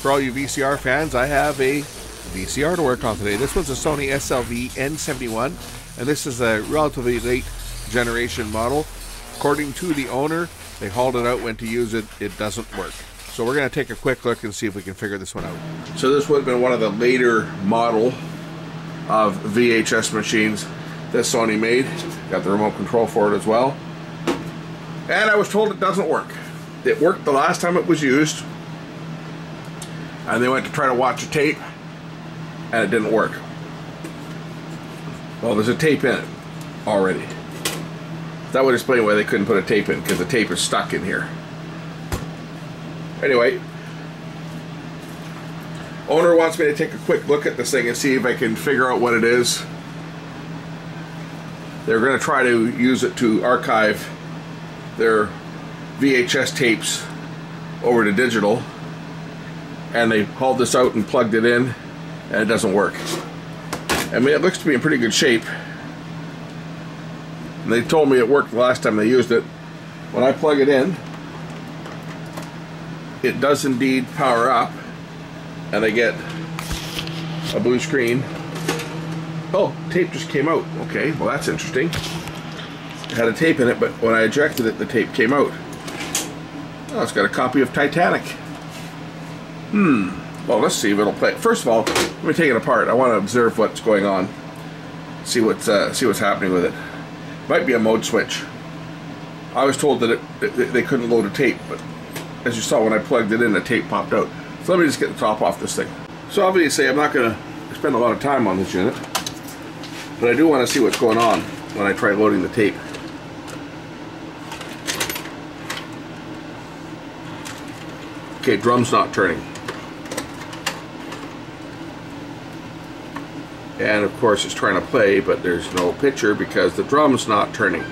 For all you VCR fans, I have a VCR to work on today. This one's a Sony SLV N71, and this is a relatively late generation model. According to the owner, they hauled it out, went to use it, it doesn't work. So we're going to take a quick look and see if we can figure this one out. So this would have been one of the later model of VHS machines that Sony made. Got the remote control for it as well. And I was told it doesn't work. It worked the last time it was used. And they went to try to watch a tape and it didn't work. Well, there's a tape in it already. That would explain why they couldn't put a tape in because the tape is stuck in here. Anyway, owner wants me to take a quick look at this thing and see if I can figure out what it is. They're going to try to use it to archive their VHS tapes over to digital and they hauled this out and plugged it in and it doesn't work. I mean it looks to be in pretty good shape. And they told me it worked the last time they used it. When I plug it in, it does indeed power up and I get a blue screen. Oh, tape just came out. Okay, well that's interesting. It had a tape in it, but when I ejected it, the tape came out. Oh, it's got a copy of Titanic. Hmm. Well, let's see if it'll play. First of all, let me take it apart. I want to observe what's going on. See what's uh, see what's happening with it. Might be a mode switch. I was told that it, it, they couldn't load a tape, but as you saw when I plugged it in, the tape popped out. So let me just get the top off this thing. So obviously, I'm not going to spend a lot of time on this unit, but I do want to see what's going on when I try loading the tape. Okay, drum's not turning. And of course it's trying to play, but there's no picture because the drum's not turning.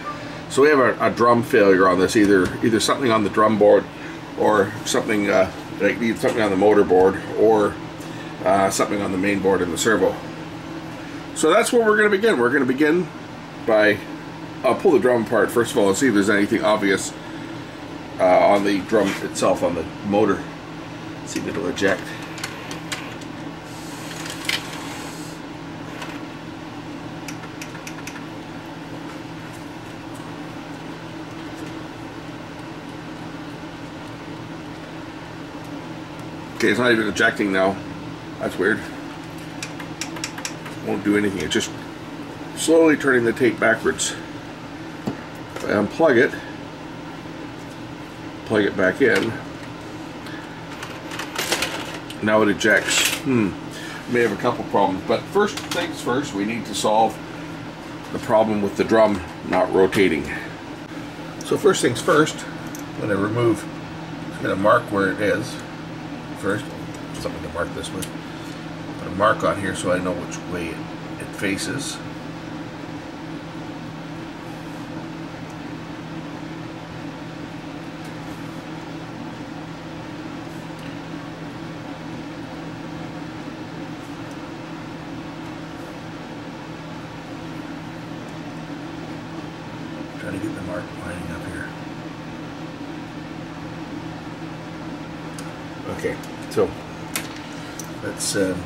So we have a, a drum failure on this, either either something on the drum board or something uh, like something on the motor board or uh, something on the main board in the servo. So that's where we're going to begin. We're going to begin by, I'll pull the drum apart first of all and see if there's anything obvious uh, on the drum itself, on the motor. See if it'll eject. Okay, it's not even ejecting now. That's weird. Won't do anything. It's just slowly turning the tape backwards. If I unplug it, plug it back in. Now it ejects. Hmm. May have a couple problems, but first things first, we need to solve the problem with the drum not rotating. So first things first, I'm going to remove, I'm going to mark where it is first. Something to mark this with. Put a mark on here so I know which way it, it faces. Trying to get the mark lining up here. Okay, so let's uh,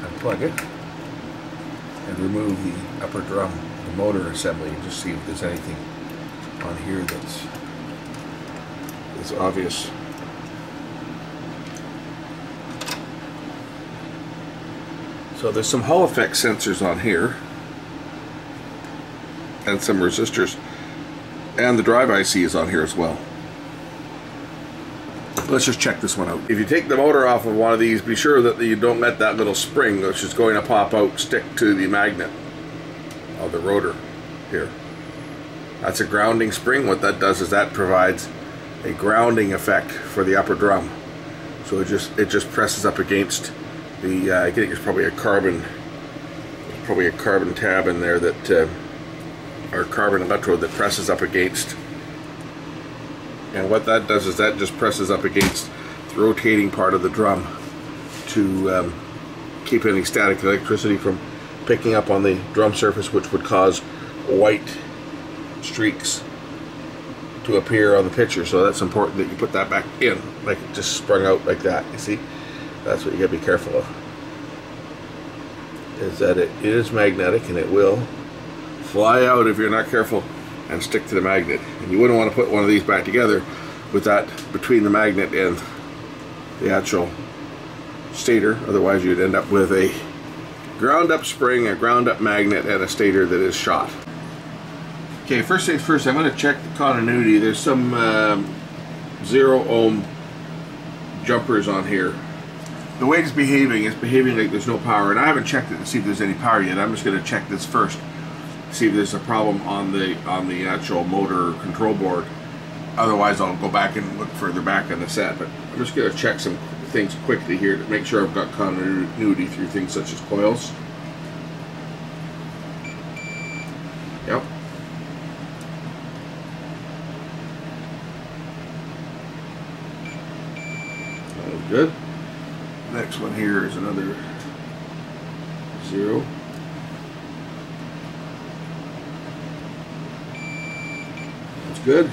unplug it and remove the upper drum, the motor assembly, and just see if there's anything on here that's that's obvious. So there's some Hall effect sensors on here and some resistors and the drive IC is on here as well. Let's just check this one out. If you take the motor off of one of these, be sure that you don't let that little spring, which is going to pop out, stick to the magnet of the rotor here. That's a grounding spring. What that does is that provides a grounding effect for the upper drum. So it just it just presses up against the. Uh, I think there's probably a carbon, probably a carbon tab in there that, uh, or carbon electrode that presses up against and what that does is that just presses up against the rotating part of the drum to um, keep any static electricity from picking up on the drum surface which would cause white streaks to appear on the picture. So that's important that you put that back in, like it just sprung out like that. You see, that's what you gotta be careful of. Is that it is magnetic and it will fly out if you're not careful and stick to the magnet. And you wouldn't want to put one of these back together with that between the magnet and the actual stator. Otherwise you'd end up with a ground up spring, a ground up magnet, and a stator that is shot. Okay, first things first, I'm going to check the continuity. There's some um, zero ohm jumpers on here. The way it's behaving, it's behaving like there's no power, and I haven't checked it to see if there's any power yet. I'm just going to check this first, see if there's a problem on the on the actual motor control board. Otherwise, I'll go back and look further back on the set. But I'm just going to check some things quickly here to make sure I've got continuity through things such as coils. Yep. That good. Next one here is another zero. That's good.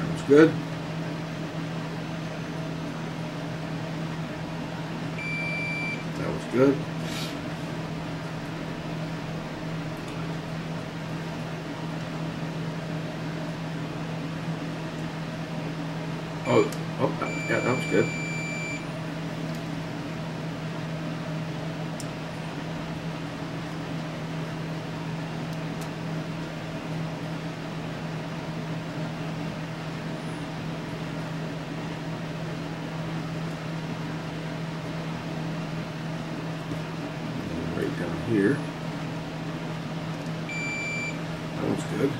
That's good. That was good. Oh, oh, yeah, that was good. Right down here. That was good.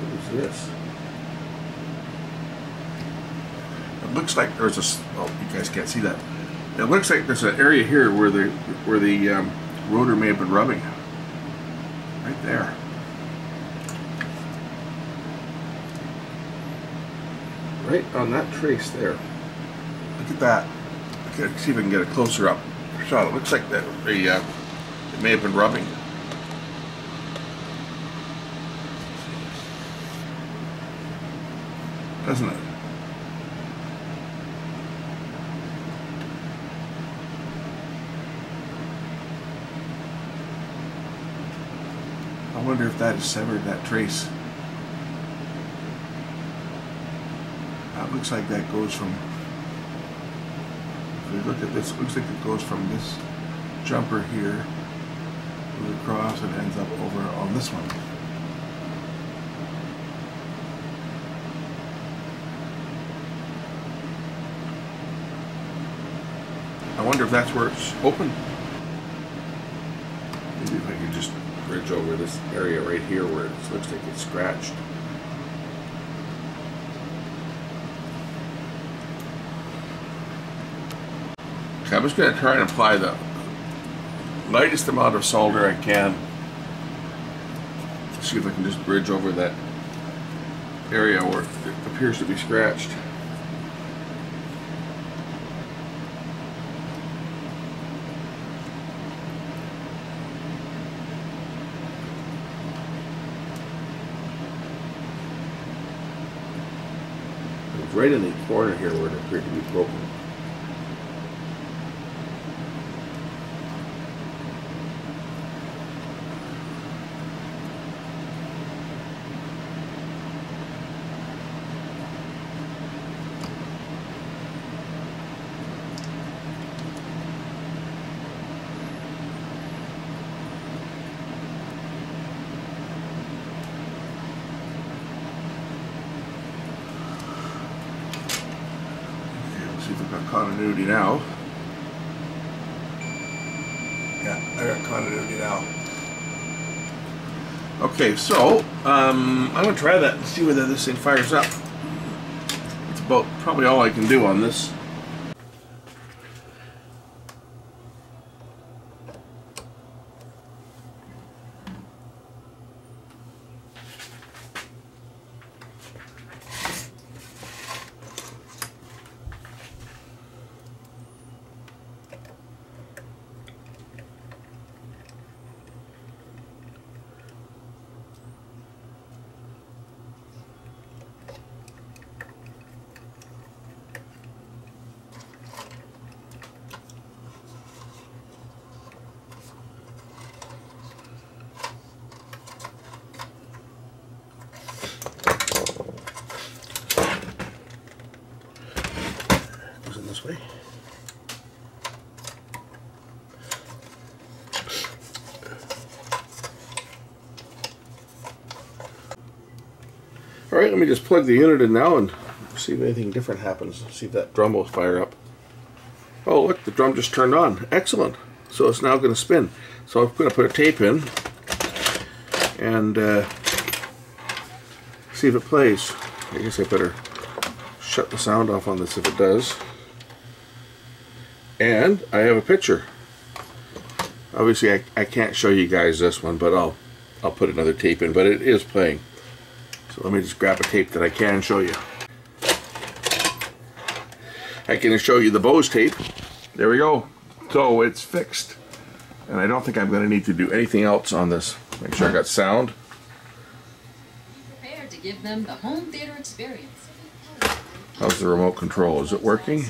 What is this? It looks like there's a. Oh, you guys can't see that. It looks like there's an area here where the where the um, rotor may have been rubbing. Right there. Right on that trace there. Look at that. Okay, see if I can get a closer up shot. It looks like that the uh, it may have been rubbing. Doesn't it? I wonder if that has severed that trace. That looks like that goes from. If we look at this, looks like it goes from this jumper here, goes across and ends up over on this one. I wonder if that's where it's open. Maybe if I could just bridge over this area right here where it looks like it's scratched. Okay, I'm just going to try and apply the lightest amount of solder I can. See if I can just bridge over that area where it appears to be scratched. It's right in the corner here where it appeared to be broken. Continuity now. Yeah, I got continuity now. Okay, so um, I'm gonna try that and see whether this thing fires up. It's about probably all I can do on this way. All right, let me just plug the unit in now and see if anything different happens. See if that drum will fire up. Oh, look, the drum just turned on. Excellent. So it's now going to spin. So I'm going to put a tape in and uh, see if it plays. I guess I better shut the sound off on this if it does. And I have a picture. Obviously, I, I can't show you guys this one, but I'll I'll put another tape in. But it is playing. So let me just grab a tape that I can show you. I can show you the Bose tape. There we go. So it's fixed. And I don't think I'm going to need to do anything else on this. Make sure I got sound. Prepare to give them the home theater experience. How's the remote control? Is it working?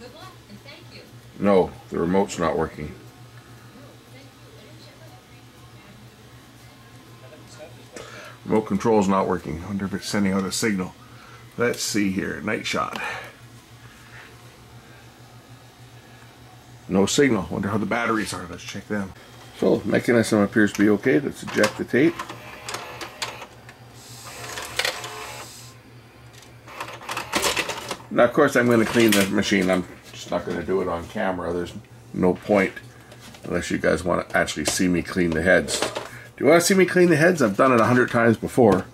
Good luck and thank you. No, the remote's not working. Remote control's not working. I wonder if it's sending out a signal. Let's see here. Night shot. No signal. Wonder how the batteries are. Let's check them. So, mechanism appears to be okay. Let's eject the tape. Now, of course, I'm going to clean the machine. I'm just not going to do it on camera. There's no point unless you guys want to actually see me clean the heads. Do you want to see me clean the heads? I've done it a hundred times before.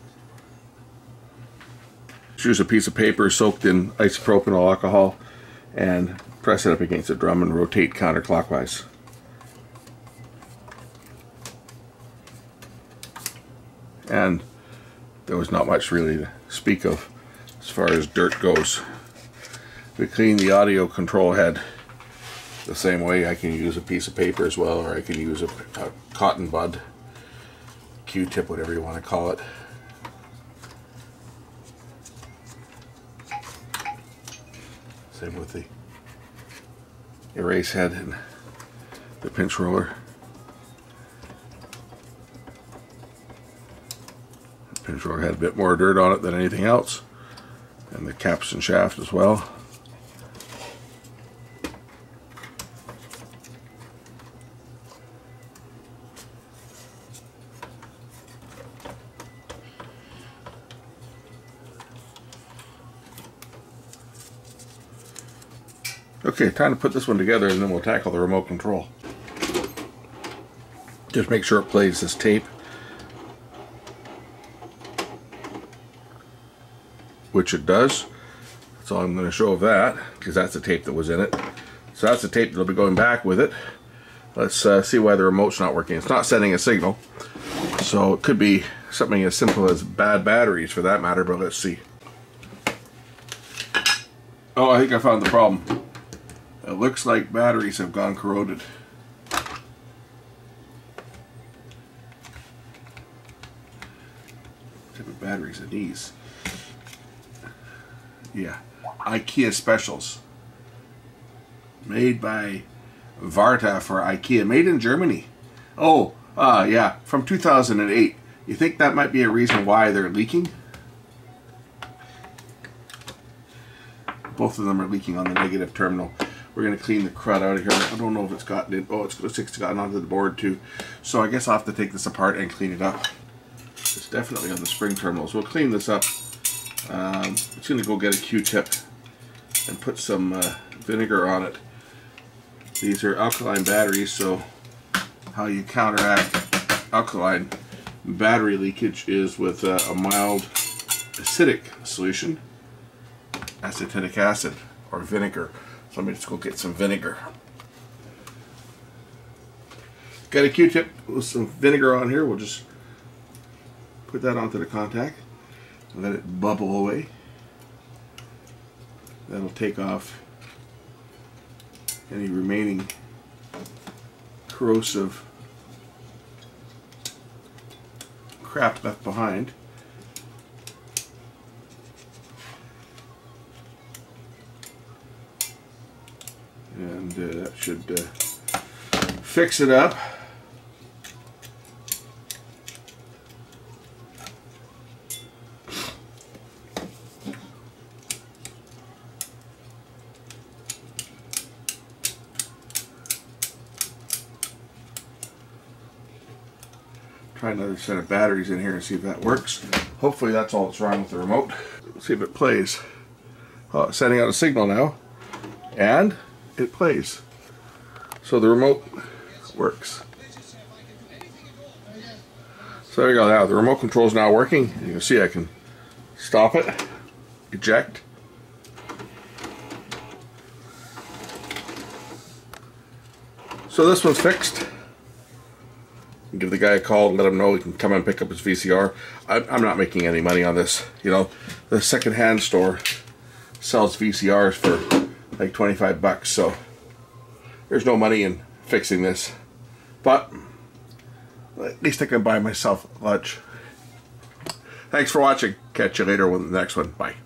Use a piece of paper soaked in isopropyl alcohol and press it up against the drum and rotate counterclockwise. And there was not much really to speak of as far as dirt goes. We clean the audio control head the same way. I can use a piece of paper as well, or I can use a, a cotton bud, Q-tip, whatever you want to call it. Same with the erase head and the pinch roller. The pinch roller had a bit more dirt on it than anything else, and the capstan shaft as well. Okay, time to put this one together and then we'll tackle the remote control. Just make sure it plays this tape. Which it does. That's all I'm going to show of that, because that's the tape that was in it. So that's the tape that'll be going back with it. Let's uh, see why the remote's not working. It's not sending a signal. So it could be something as simple as bad batteries for that matter, but let's see. Oh, I think I found the problem. It looks like batteries have gone corroded. What type of batteries are these? Yeah, IKEA specials. Made by Varta for IKEA. Made in Germany. Oh, uh, yeah, from 2008. You think that might be a reason why they're leaking? Both of them are leaking on the negative terminal. We're going to clean the crud out of here. I don't know if it's gotten in. Oh, it's, it's gotten onto the board too. So I guess I'll have to take this apart and clean it up. It's definitely on the spring terminals. We'll clean this up. Um, just going to go get a Q-tip and put some uh, vinegar on it. These are alkaline batteries, so how you counteract alkaline battery leakage is with uh, a mild acidic solution, acetic acid or vinegar. So let me just go get some vinegar. Got a Q-tip with some vinegar on here. We'll just put that onto the contact and let it bubble away. That'll take off any remaining corrosive crap left behind. and uh, that should uh, fix it up. Try another set of batteries in here and see if that works. Hopefully that's all that's wrong with the remote. Let's see if it plays. Oh, sending out a signal now. And it plays. So the remote works. So there you go now. The remote control is now working. You can see I can stop it, eject. So this one's fixed. Give the guy a call and let him know he can come and pick up his VCR. I, I'm not making any money on this. You know, the secondhand store sells VCRs for like 25 bucks, so there's no money in fixing this. But at least I can buy myself lunch. Thanks for watching. Catch you later with the next one. Bye.